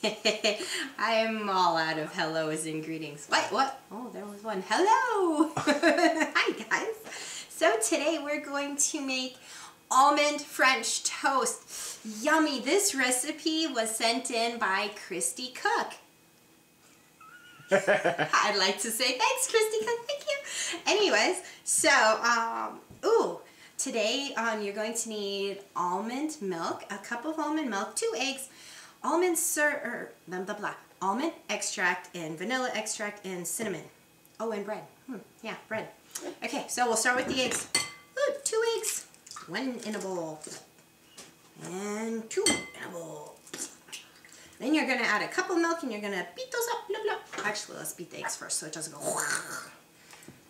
I am all out of hellos and greetings. What? What? Oh, there was one. Hello! Hi, guys. So today we're going to make almond French toast. Yummy. This recipe was sent in by Christy Cook. I'd like to say thanks, Christy Cook. Thank you. Anyways, so, um, ooh, today um, you're going to need almond milk, a cup of almond milk, two eggs, almond syrup, er, blah, blah, blah, almond extract and vanilla extract and cinnamon. Oh, and bread. Hmm, yeah, bread. Okay, so we'll start with the eggs. Ooh, two eggs, one in a bowl, and two in a bowl. Then you're to add a cup of milk and you're to beat those up. Blah, blah. Actually, let's beat the eggs first so it doesn't go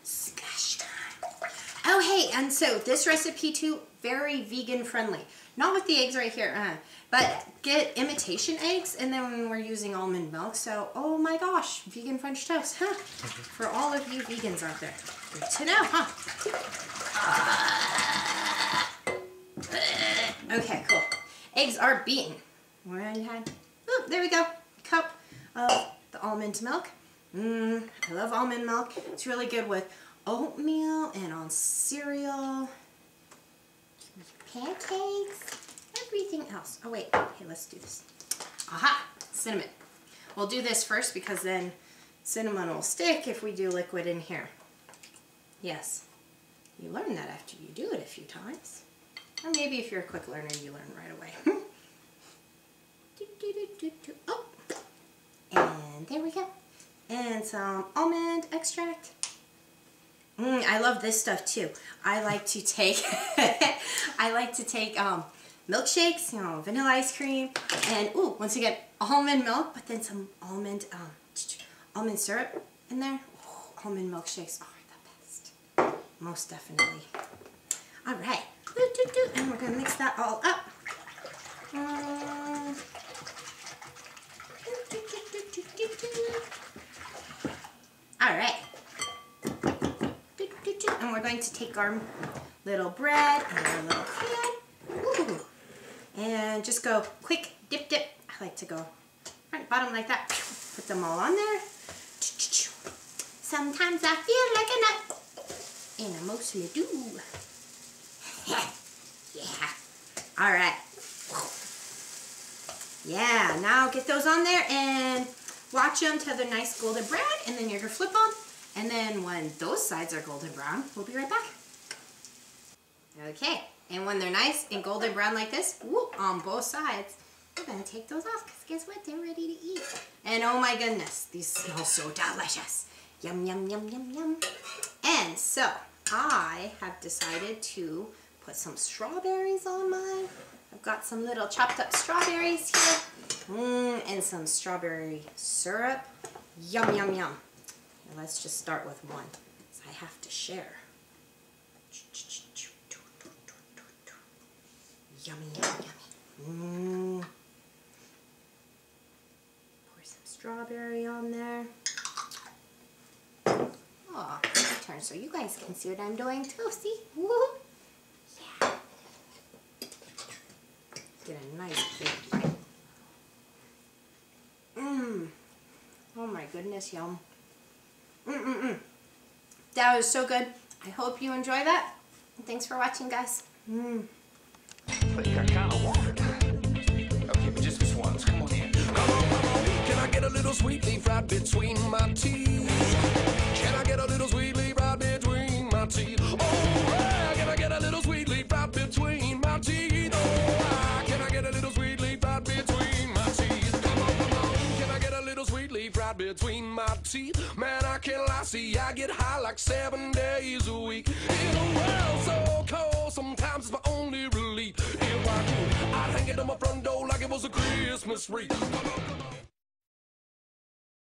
smash time. Oh, hey, and so this recipe too, very vegan friendly. Not with the eggs right here, uh, but get imitation eggs and then we're using almond milk. So, oh my gosh, vegan French toast, huh? For all of you vegans out there. Good to know, huh? Okay, cool. Eggs are beaten. Where I had, oh, there we go. Cup of the almond milk. Mmm, I love almond milk. It's really good with oatmeal and on cereal, pancakes, everything else. Oh wait, okay, let's do this. Aha, cinnamon. We'll do this first because then cinnamon will stick if we do liquid in here. Yes, you learn that after you do it a few times. Or maybe if you're a quick learner, you learn right away. oh, and there we go. And some almond extract. Mm, I love this stuff too. I like to take, I like to take um, milkshakes, you know, vanilla ice cream, and ooh, once again, almond milk, but then some almond, um, almond syrup in there. Ooh, almond milkshakes are the best. Most definitely. All right, and we're gonna mix that all up. Um, all right. And we're going to take our little bread and our little pan. And just go quick dip dip. I like to go front bottom like that. Put them all on there. Sometimes I feel like a nut. And I mostly do. yeah. All right. Yeah, now get those on there and watch them till they're nice golden brown and then you're gonna flip them and then when those sides are golden brown, we'll be right back. Okay, and when they're nice and golden brown like this, whoop, on both sides, we're gonna take those off because guess what? They're ready to eat. And oh my goodness, these smell so delicious. Yum, yum, yum, yum, yum. And so, I have decided to put some strawberries on mine. I've got some little chopped up strawberries here. Mmm, and some strawberry syrup. Yum, yum, yum. Let's just start with one. So I have to share. Yummy, yummy, yummy. Mmm. Pour some strawberry on there. Oh, turn so you guys can see what I'm doing too. See? Woo! Yeah. Get a nice big. Mmm. Oh my goodness, yum. Mm-mm-mm. That was so good. I hope you enjoy that. thanks for watching, guys. Mmm. I think I kind of want it. Okay, but just this once. Come on in. Come on, come on. Can I get a little sweet leaf right between my teeth? Sweet between my teeth? Man, I can't lie. See, I get high like seven days a week. In a world so cold, sometimes it's my only relief. If I could, I'd hang it on my front door like it was a Christmas wreath.